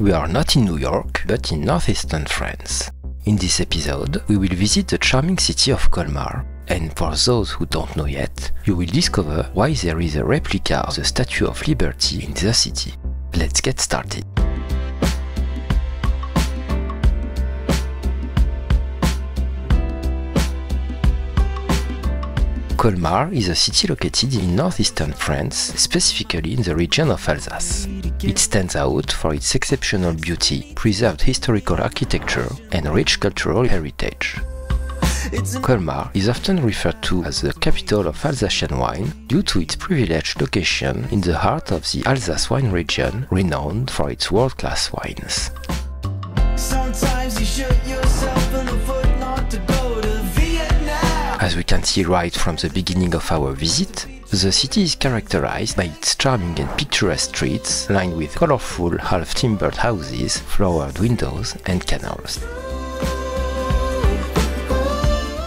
we are not in New York, but in northeastern France. In this episode, we will visit the charming city of Colmar, and for those who don't know yet, you will discover why there is a replica of the Statue of Liberty in the city. Let's get started. Colmar is a city located in northeastern France, specifically in the region of Alsace. It stands out for its exceptional beauty, preserved historical architecture, and rich cultural heritage. Colmar is often referred to as the capital of Alsatian wine due to its privileged location in the heart of the Alsace wine region, renowned for its world-class wines. Can see right from the beginning of our visit, the city is characterized by its charming and picturesque streets lined with colorful half-timbered houses, flowered windows and canals.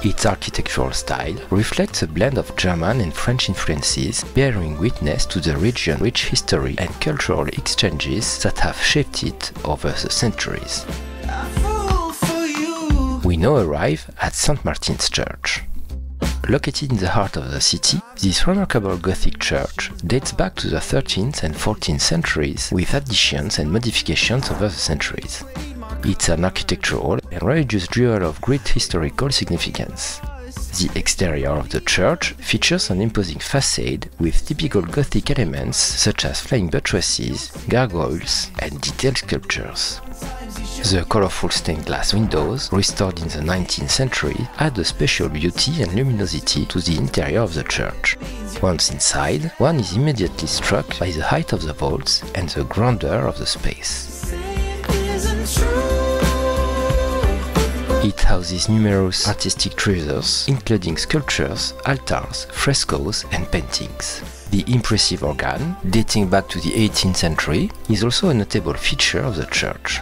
Its architectural style reflects a blend of German and French influences, bearing witness to the region's rich history and cultural exchanges that have shaped it over the centuries. We now arrive at St. Martin's Church. Located in the heart of the city, this remarkable Gothic church dates back to the 13th and 14th centuries with additions and modifications over the centuries. It's an architectural and religious jewel of great historical significance. The exterior of the church features an imposing facade with typical Gothic elements such as flying buttresses, gargoyles, and detailed sculptures. The colorful stained glass windows, restored in the 19th century, add a special beauty and luminosity to the interior of the church. Once inside, one is immediately struck by the height of the vaults and the grandeur of the space. It houses numerous artistic treasures, including sculptures, altars, frescoes, and paintings. The impressive organ, dating back to the 18th century, is also a notable feature of the church.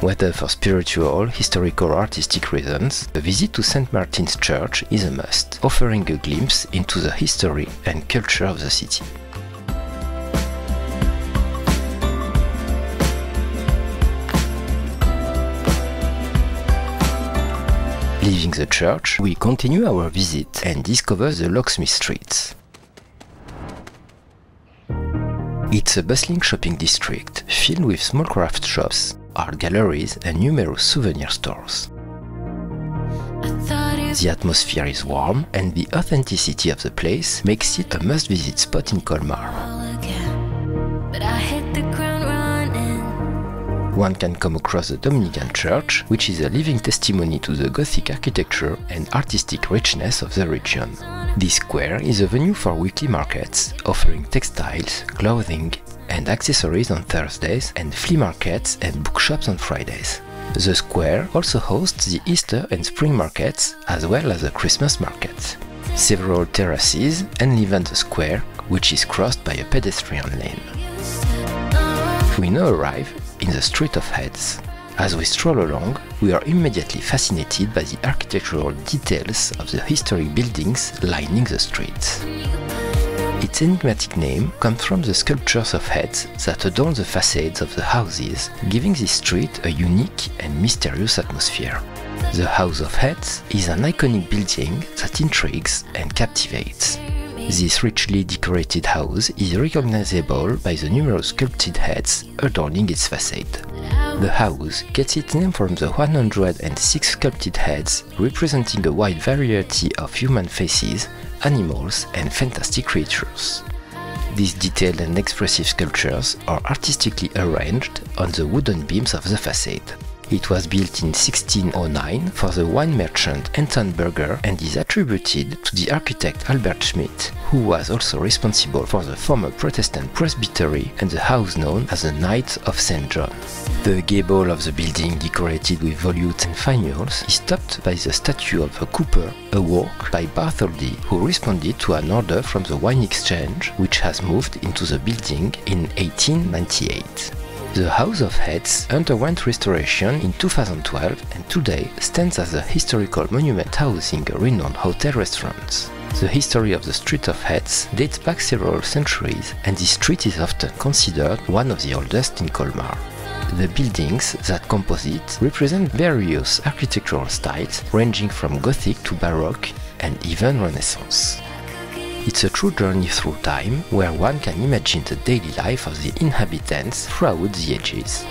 Whether for spiritual, historical or artistic reasons, a visit to St. Martin's Church is a must, offering a glimpse into the history and culture of the city. Leaving the church, we continue our visit and discover the Locksmith Streets. It's a bustling shopping district filled with small craft shops, art galleries and numerous souvenir stores. The atmosphere is warm and the authenticity of the place makes it a must-visit spot in Colmar. One can come across the Dominican Church, which is a living testimony to the Gothic architecture and artistic richness of the region. This square is a venue for weekly markets, offering textiles, clothing, and accessories on Thursdays, and flea markets and bookshops on Fridays. The square also hosts the Easter and spring markets, as well as the Christmas markets. Several terraces enliven the square, which is crossed by a pedestrian lane. We now arrive in the Street of Heads. As we stroll along, we are immediately fascinated by the architectural details of the historic buildings lining the streets. Its enigmatic name comes from the sculptures of heads that adorn the facades of the houses, giving this street a unique and mysterious atmosphere. The House of Heads is an iconic building that intrigues and captivates. This richly decorated house is recognizable by the numerous sculpted heads adorning its facade. The house gets its name from the 106 sculpted heads representing a wide variety of human faces, animals, and fantastic creatures. These detailed and expressive sculptures are artistically arranged on the wooden beams of the facade. It was built in 1609 for the wine merchant Anton Burger and is attributed to the architect Albert Schmidt, who was also responsible for the former Protestant presbytery and the house known as the Knights of St. John. The gable of the building, decorated with volutes and finials, is topped by the statue of a cooper, a work by Bartholdi, who responded to an order from the wine exchange, which has moved into the building in 1898. The House of Heads underwent restoration in 2012 and today stands as a historical monument housing renowned hotel restaurant. The history of the Street of Heads dates back several centuries, and this street is often considered one of the oldest in Colmar. The buildings that compose it represent various architectural styles ranging from Gothic to Baroque and even Renaissance. It's a true journey through time where one can imagine the daily life of the inhabitants throughout the ages.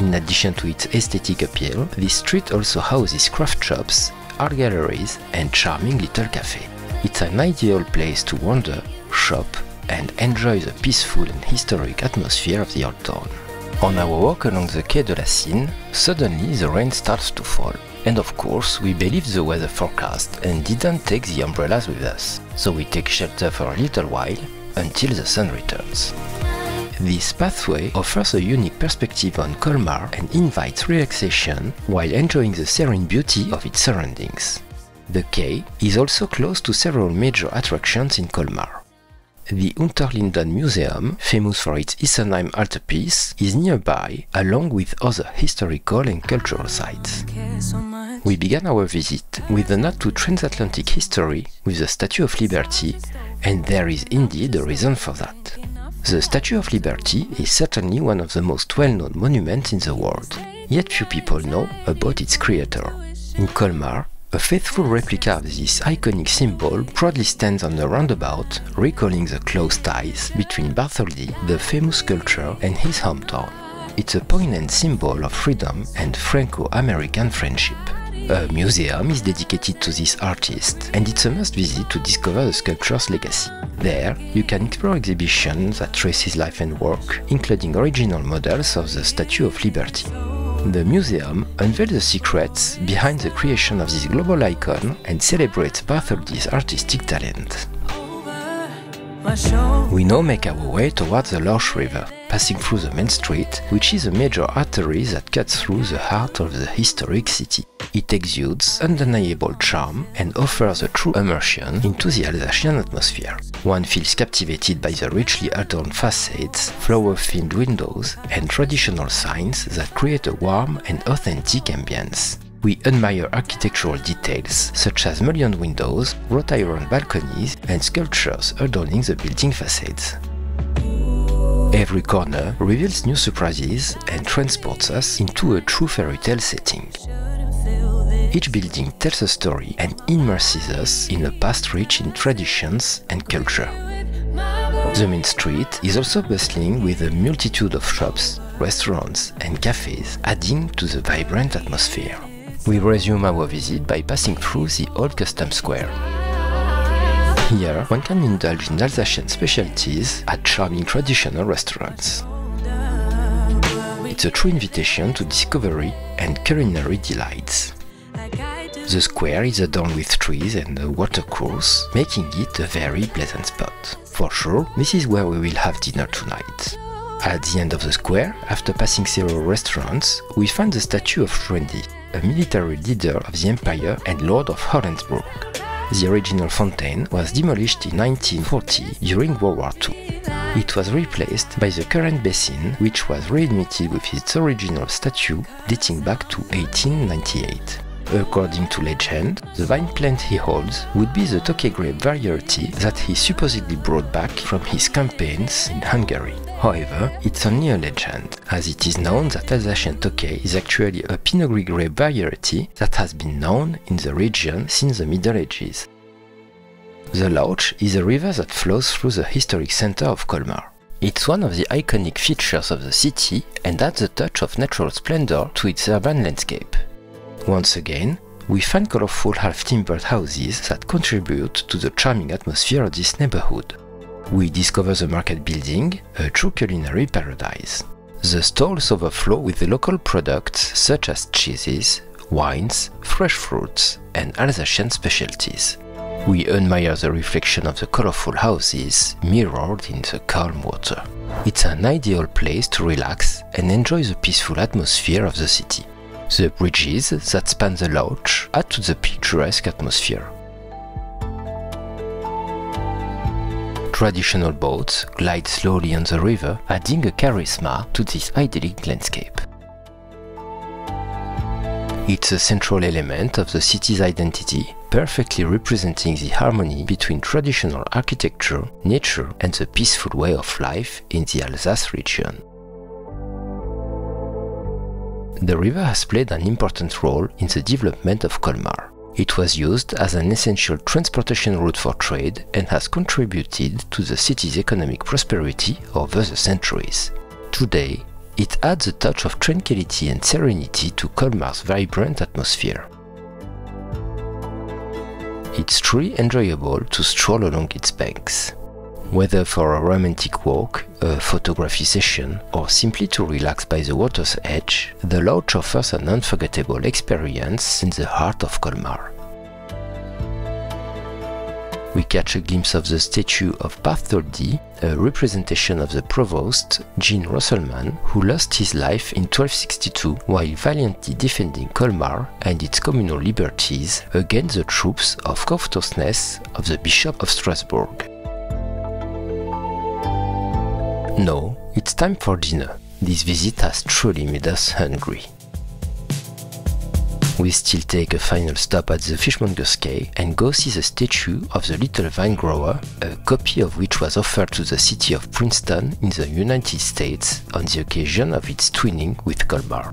In addition to its aesthetic appeal, this street also houses craft shops, art galleries, and charming little cafes. It's an ideal place to wander, shop, and enjoy the peaceful and historic atmosphere of the old town. On our walk along the Quai de la Sinn, suddenly the rain starts to fall. And of course, we believed the weather forecast and didn't take the umbrellas with us, so we take shelter for a little while until the sun returns. This pathway offers a unique perspective on Colmar and invites relaxation while enjoying the serene beauty of its surroundings. The quay is also close to several major attractions in Colmar. The Unterlinden Museum, famous for its Isenheim altarpiece, is nearby along with other historical and cultural sites. We began our visit with a nod to transatlantic history with the Statue of Liberty, and there is indeed a reason for that. The Statue of Liberty is certainly one of the most well-known monuments in the world, yet few people know about its creator. In Colmar, a faithful replica of this iconic symbol proudly stands on the roundabout, recalling the close ties between Bartholdi, the famous sculptor, and his hometown. It's a poignant symbol of freedom and Franco-American friendship. A museum is dedicated to this artist, and it's a must visit to discover the sculpture's legacy. There, you can explore exhibitions that trace his life and work, including original models of the Statue of Liberty. The museum unveils the secrets behind the creation of this global icon and celebrates Bartholdi's artistic talent. We now make our way towards the Lauch River, passing through the main street, which is a major artery that cuts through the heart of the historic city. It exudes undeniable charm and offers a true immersion into the Alsatian atmosphere. One feels captivated by the richly adorned facades, flower-themed windows, and traditional signs that create a warm and authentic ambience. We admire architectural details such as mullioned windows, wrought iron balconies, and sculptures adorning the building facades. Every corner reveals new surprises and transports us into a true fairy tale setting. Each building tells a story and immerses us in a past rich in traditions and culture. The main street is also bustling with a multitude of shops, restaurants and cafes, adding to the vibrant atmosphere. We resume our visit by passing through the old custom square. Here, one can indulge in Alsatian specialties at charming traditional restaurants. It's a true invitation to discovery and culinary delights. The square is adorned with trees and a watercourse, making it a very pleasant spot. For sure, this is where we will have dinner tonight. At the end of the square, after passing several restaurants, we find the statue of Schwendi, a military leader of the empire and lord of Hollandsburg. The original fountain was demolished in 1940 during World War II. It was replaced by the current basin, which was readmitted with its original statue dating back to 1898. According to legend, the vine plant he holds would be the Tokay grape variety that he supposedly brought back from his campaigns in Hungary. However, it's only a legend, as it is known that Alsatian Tokay is actually a Pinot Gris grape variety that has been known in the region since the Middle Ages. The Lauch is a river that flows through the historic center of Colmar. It's one of the iconic features of the city and adds a touch of natural splendor to its urban landscape. Once again, we find colorful half-timbered houses that contribute to the charming atmosphere of this neighborhood. We discover the market building, a true culinary paradise. The stalls overflow with the local products such as cheeses, wines, fresh fruits, and Alsatian specialties. We admire the reflection of the colorful houses mirrored in the calm water. It's an ideal place to relax and enjoy the peaceful atmosphere of the city. The bridges that span the Lauch add to the picturesque atmosphere. Traditional boats glide slowly on the river, adding a charisma to this idyllic landscape. It's a central element of the city's identity, perfectly representing the harmony between traditional architecture, nature, and the peaceful way of life in the Alsace region. The river has played an important role in the development of Colmar. It was used as an essential transportation route for trade and has contributed to the city's economic prosperity over the centuries. Today, it adds a touch of tranquility and serenity to Colmar's vibrant atmosphere. It's truly enjoyable to stroll along its banks. Whether for a romantic walk, a photography session, or simply to relax by the water's edge, the Lauch offers an unforgettable experience in the heart of Colmar we catch a glimpse of the statue of Bartholdi, a representation of the provost, Jean Roesselmann, who lost his life in 1262 while valiantly defending Colmar and its communal liberties against the troops of Coftosnes of the Bishop of Strasbourg. No, it's time for dinner. This visit has truly made us hungry. We still take a final stop at the Fishmonger's Quay and go see the statue of the little vine grower, a copy of which was offered to the city of Princeton in the United States on the occasion of its twinning with Colmar.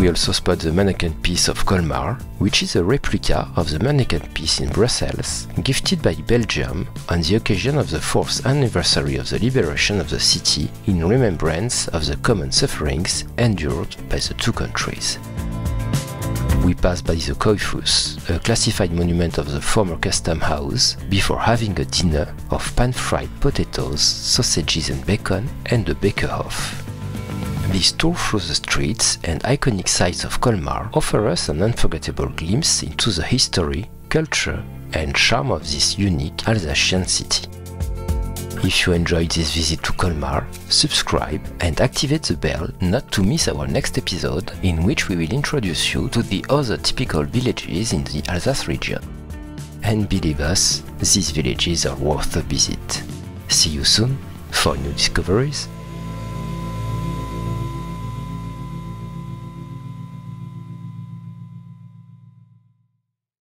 We also spot the Manneken Pis of Colmar, which is a replica of the Manneken Pis in Brussels, gifted by Belgium on the occasion of the 4th anniversary of the liberation of the city in remembrance of the common sufferings endured by the two countries. We pass by the Koifhus, a classified monument of the former custom house, before having a dinner of pan-fried potatoes, sausages and bacon, and a Baeckeoffe. This tour through the streets and iconic sites of Colmar offer us an unforgettable glimpse into the history, culture and charm of this unique Alsatian city. If you enjoyed this visit to Colmar, subscribe and activate the bell not to miss our next episode in which we will introduce you to the other typical villages in the Alsace region. And believe us, these villages are worth a visit. See you soon for new discoveries